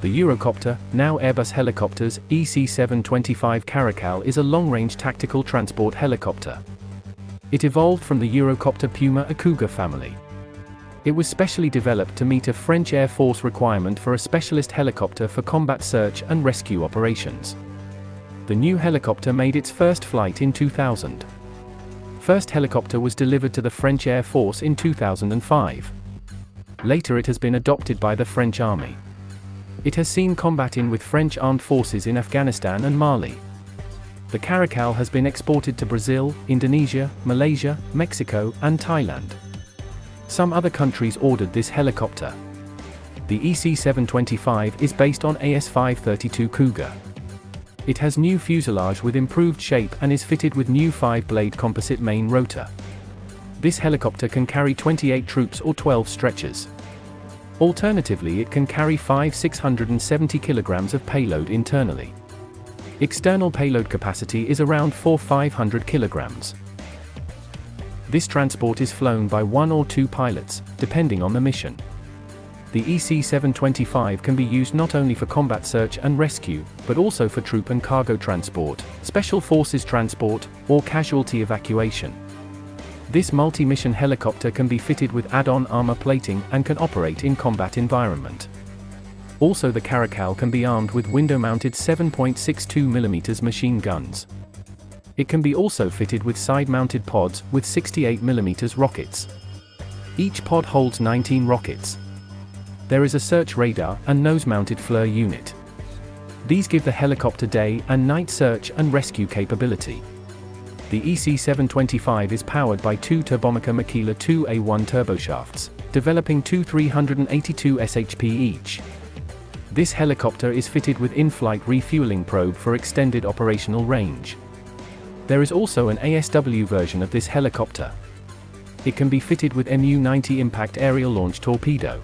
The Eurocopter, now Airbus Helicopters, EC-725 Caracal is a long-range tactical transport helicopter. It evolved from the Eurocopter Puma Cougar family. It was specially developed to meet a French Air Force requirement for a specialist helicopter for combat search and rescue operations. The new helicopter made its first flight in 2000. First helicopter was delivered to the French Air Force in 2005. Later it has been adopted by the French Army. It has seen combat in with French armed forces in Afghanistan and Mali. The Caracal has been exported to Brazil, Indonesia, Malaysia, Mexico, and Thailand. Some other countries ordered this helicopter. The EC-725 is based on AS-532 Cougar. It has new fuselage with improved shape and is fitted with new 5-blade composite main rotor. This helicopter can carry 28 troops or 12 stretchers. Alternatively it can carry 5 670 kilograms of payload internally. External payload capacity is around 4 500 kilograms. This transport is flown by one or two pilots, depending on the mission. The EC-725 can be used not only for combat search and rescue, but also for troop and cargo transport, special forces transport, or casualty evacuation. This multi-mission helicopter can be fitted with add-on armor plating and can operate in combat environment. Also the Caracal can be armed with window-mounted 7.62mm machine guns. It can be also fitted with side-mounted pods with 68mm rockets. Each pod holds 19 rockets. There is a search radar and nose-mounted FLIR unit. These give the helicopter day and night search and rescue capability. The EC-725 is powered by two Turbomeca Makila 2A1 turboshafts, developing two 382 SHP each. This helicopter is fitted with in-flight refueling probe for extended operational range. There is also an ASW version of this helicopter. It can be fitted with MU-90 impact aerial launch torpedo.